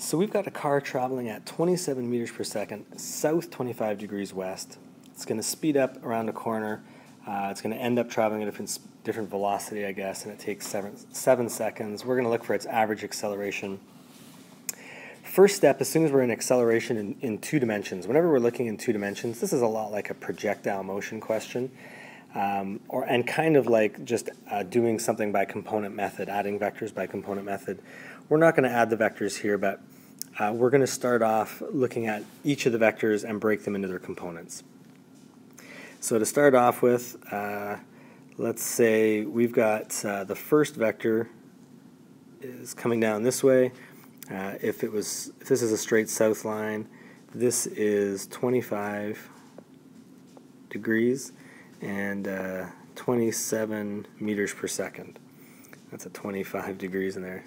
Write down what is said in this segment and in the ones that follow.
So we've got a car traveling at 27 meters per second, south 25 degrees west. It's going to speed up around a corner. Uh, it's going to end up traveling at a different, different velocity, I guess, and it takes seven, seven seconds. We're going to look for its average acceleration. First step, as soon as we're in acceleration in, in two dimensions, whenever we're looking in two dimensions, this is a lot like a projectile motion question. Um, or and kind of like just uh, doing something by component method, adding vectors by component method. We're not going to add the vectors here, but uh, we're going to start off looking at each of the vectors and break them into their components. So to start off with, uh, let's say we've got uh, the first vector is coming down this way. Uh, if it was, if this is a straight south line, this is 25 degrees and uh, 27 meters per second. That's a 25 degrees in there.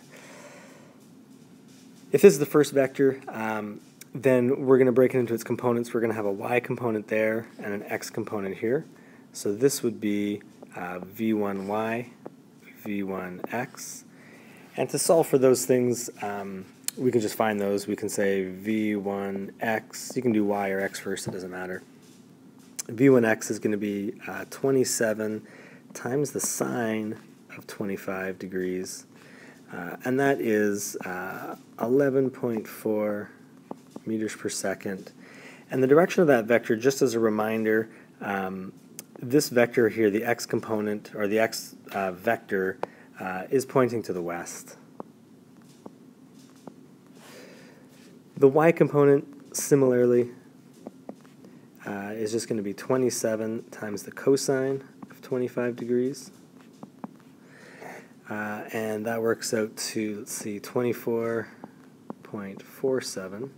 If this is the first vector, um, then we're going to break it into its components. We're going to have a y component there and an x component here. So this would be uh, v1y, v1x. And to solve for those things, um, we can just find those. We can say v1x. You can do y or x first, it doesn't matter. v1x is going to be uh, 27 times the sine of 25 degrees uh, and that is uh, 11.4 meters per second. And the direction of that vector, just as a reminder, um, this vector here, the x component, or the x uh, vector, uh, is pointing to the west. The y component, similarly, uh, is just going to be 27 times the cosine of 25 degrees. Uh, and that works out to, let's see, 24.47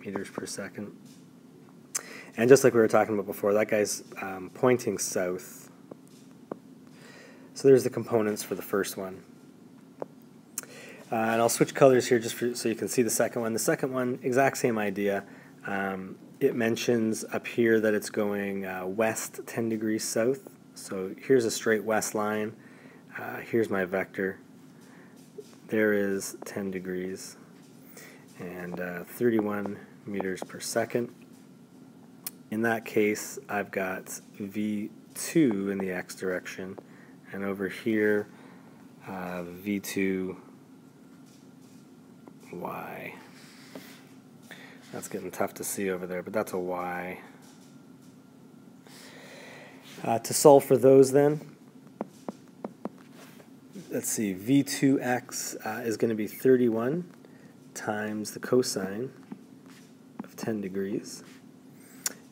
meters per second. And just like we were talking about before, that guy's um, pointing south. So there's the components for the first one. Uh, and I'll switch colors here just for, so you can see the second one. The second one, exact same idea. Um, it mentions up here that it's going uh, west 10 degrees south. So here's a straight west line. Uh, here's my vector. There is 10 degrees and uh, 31 meters per second. In that case, I've got v2 in the x direction, and over here, uh, v2 y. That's getting tough to see over there, but that's a y. Uh, to solve for those then, let's see, v2x uh, is going to be 31 times the cosine of 10 degrees,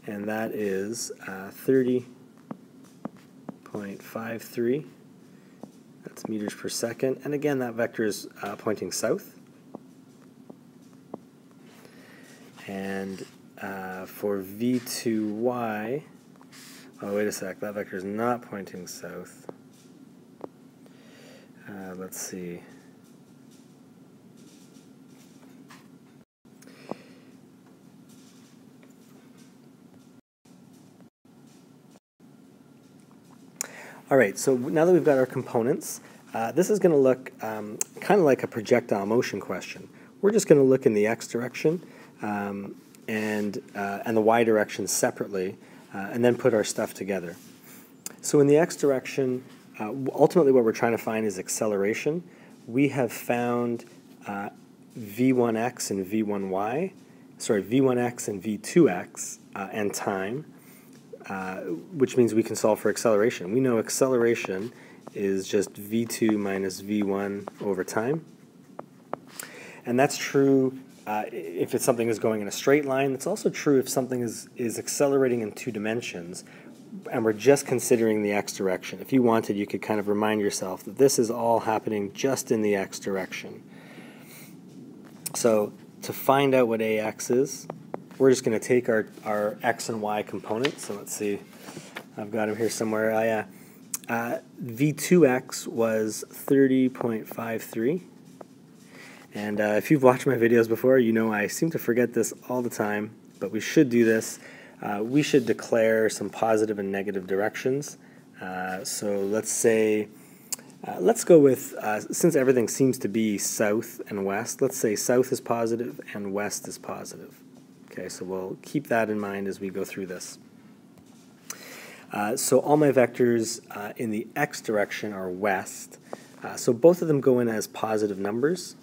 and that is uh, 30.53. That's meters per second. And again, that vector is uh, pointing south. And uh, for v2y, oh, wait a sec, that vector is not pointing south. Uh, let's see. All right, so now that we've got our components, uh, this is going to look um, kind of like a projectile motion question. We're just going to look in the x direction um, and, uh, and the y direction separately, uh, and then put our stuff together. So in the x direction, uh, ultimately, what we're trying to find is acceleration. We have found uh, v1x and v1y, sorry, v1x and v2x, uh, and time, uh, which means we can solve for acceleration. We know acceleration is just v2 minus v1 over time. And that's true uh, if it's something is going in a straight line. It's also true if something is, is accelerating in two dimensions, and we're just considering the x direction. If you wanted, you could kind of remind yourself that this is all happening just in the x direction. So to find out what ax is, we're just going to take our, our x and y components. So let's see, I've got them here somewhere. I, uh, uh, v2x was 30.53. And uh, if you've watched my videos before, you know I seem to forget this all the time, but we should do this uh, we should declare some positive and negative directions. Uh, so let's say Uh, let's go with, since everything seems to be south and west, let's say south is positive and west is positive. Okay, so we'll keep that in mind as we go through this. Uh, so all my vectors uh, in the x direction are west. Uh, so both of them go in as positive numbers.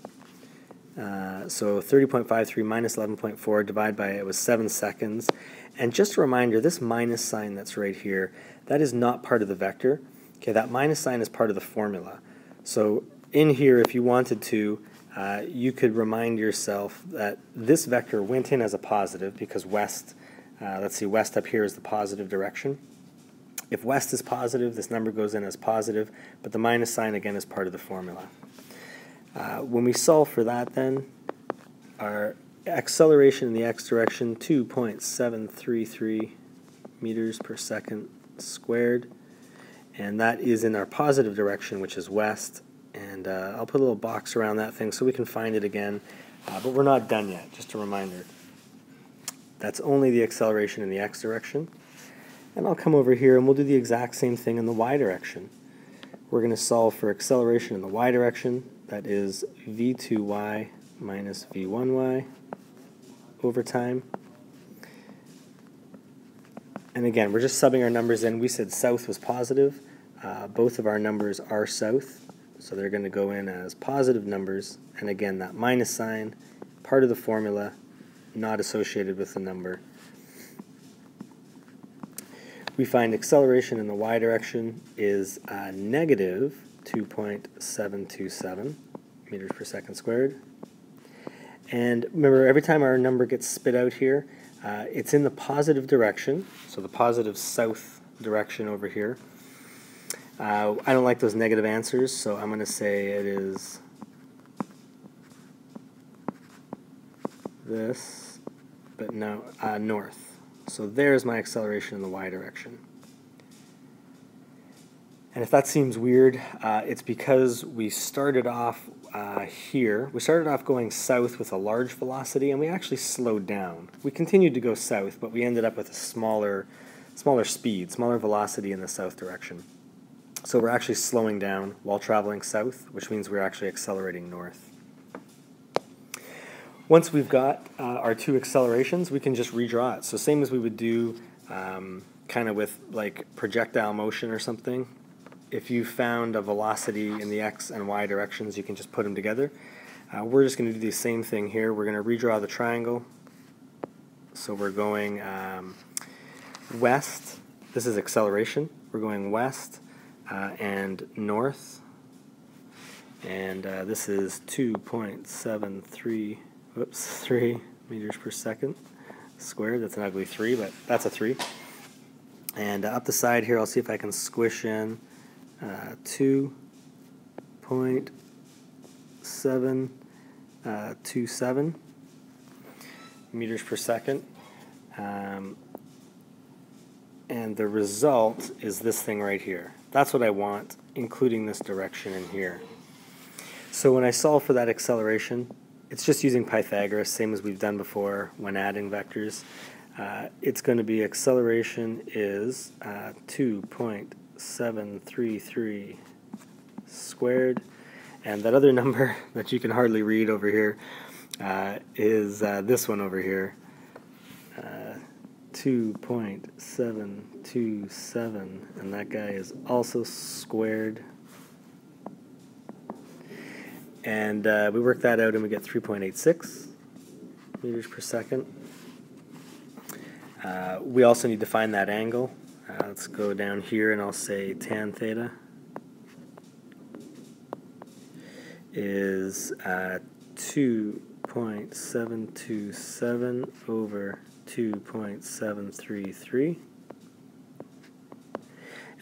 Uh, so 30.53 minus 11.4 divided by it was 7 seconds. And just a reminder, this minus sign that's right here, that is not part of the vector. Okay, that minus sign is part of the formula. So in here, if you wanted to, uh, you could remind yourself that this vector went in as a positive because west, uh, let's see, west up here is the positive direction. If west is positive, this number goes in as positive, but the minus sign again is part of the formula. Uh, when we solve for that then, our acceleration in the x direction, 2.733 meters per second squared, and that is in our positive direction, which is west, and uh, I'll put a little box around that thing so we can find it again, uh, but we're not done yet, just a reminder. That's only the acceleration in the x direction. And I'll come over here and we'll do the exact same thing in the y direction. We're going to solve for acceleration in the y direction. That is v2y minus v1y over time. And again, we're just subbing our numbers in. We said south was positive. Uh, both of our numbers are south, so they're going to go in as positive numbers. And again, that minus sign, part of the formula, not associated with the number we find acceleration in the y direction is uh, negative 2.727 meters per second squared. And remember, every time our number gets spit out here, uh, it's in the positive direction, so the positive south direction over here. Uh, I don't like those negative answers, so I'm going to say it is this, but no, uh, north. So there's my acceleration in the y direction. And if that seems weird, uh, it's because we started off uh, here. We started off going south with a large velocity, and we actually slowed down. We continued to go south, but we ended up with a smaller, smaller speed, smaller velocity in the south direction. So we're actually slowing down while traveling south, which means we're actually accelerating north. Once we've got uh, our two accelerations, we can just redraw it. So same as we would do um, kind of with like projectile motion or something. If you found a velocity in the x and y directions, you can just put them together. Uh, we're just going to do the same thing here. We're going to redraw the triangle. So we're going um, west. This is acceleration. We're going west uh, and north. And uh, this is 2.73 whoops, 3 meters per second squared. That's an ugly 3, but that's a 3. And uh, up the side here, I'll see if I can squish in uh, 2.727 uh, meters per second. Um, and the result is this thing right here. That's what I want, including this direction in here. So when I solve for that acceleration, it's just using Pythagoras, same as we've done before when adding vectors. Uh, it's going to be acceleration is uh, 2.733 squared. And that other number that you can hardly read over here uh, is uh, this one over here. Uh, 2.727 and that guy is also squared and uh, we work that out and we get 3.86 meters per second. Uh, we also need to find that angle. Uh, let's go down here and I'll say tan theta is uh, 2.727 over 2.733.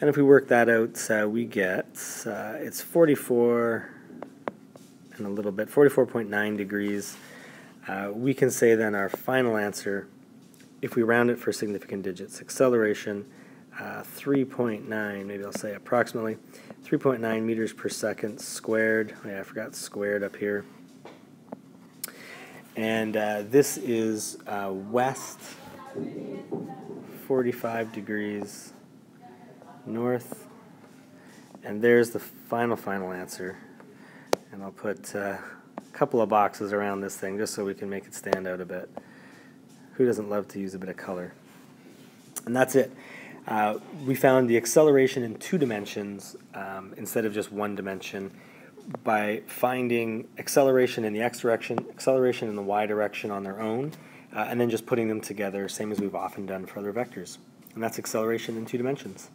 And if we work that out, uh, we get, uh, it's 44 and a little bit, 44.9 degrees. Uh, we can say then our final answer, if we round it for significant digits, acceleration uh, 3.9, maybe I'll say approximately 3.9 meters per second squared. Oh, yeah, I forgot squared up here. And uh, this is uh, west 45 degrees north And there's the final, final answer. And I'll put uh, a couple of boxes around this thing just so we can make it stand out a bit. Who doesn't love to use a bit of color? And that's it. Uh, we found the acceleration in two dimensions um, instead of just one dimension by finding acceleration in the x direction, acceleration in the y direction on their own, uh, and then just putting them together, same as we've often done for other vectors. And that's acceleration in two dimensions.